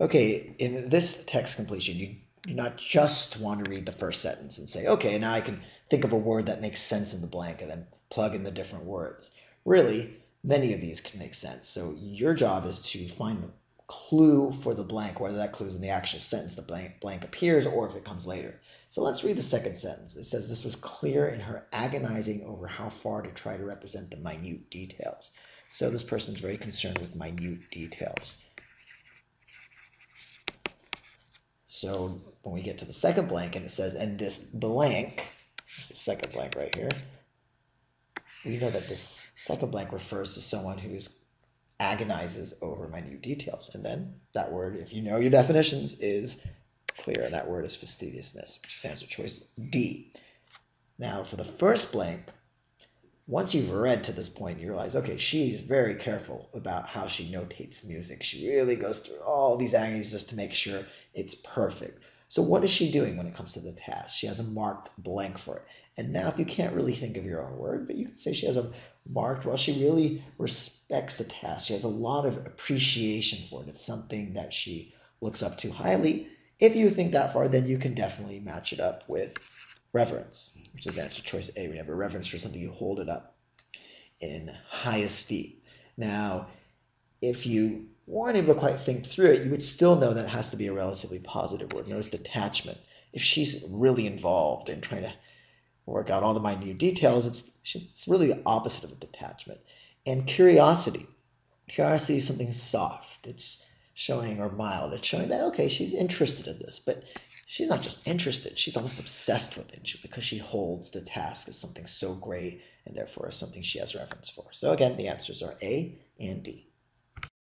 Okay, in this text completion, you do not just want to read the first sentence and say, okay, now I can think of a word that makes sense in the blank and then plug in the different words. Really, many of these can make sense. So your job is to find the clue for the blank, whether that clue is in the actual sentence the blank, blank appears or if it comes later. So let's read the second sentence. It says, This was clear in her agonizing over how far to try to represent the minute details. So this person is very concerned with minute details. So when we get to the second blank and it says, and this blank, this the second blank right here, we know that this second blank refers to someone who agonizes over minute details. And then that word, if you know your definitions, is clear. And that word is fastidiousness, which is answer choice D. Now for the first blank, once you've read to this point, you realize, okay, she's very careful about how she notates music. She really goes through all these agonies just to make sure it's perfect. So what is she doing when it comes to the task? She has a marked blank for it. And now if you can't really think of your own word, but you can say she has a marked, well, she really respects the task. She has a lot of appreciation for it. It's something that she looks up to highly. If you think that far, then you can definitely match it up with reverence, which is answer choice A. We have a reverence for something you hold it up in high esteem. Now, if you weren't able to quite think through it, you would still know that it has to be a relatively positive word. Notice detachment. If she's really involved in trying to work out all the minute details, it's, it's really the opposite of a detachment. And curiosity. Curiosity is something soft. It's showing or mild. It's showing that okay, she's interested in this, but she's not just interested, she's almost obsessed with it because she holds the task as something so great and therefore as something she has reverence for. So again, the answers are A and D.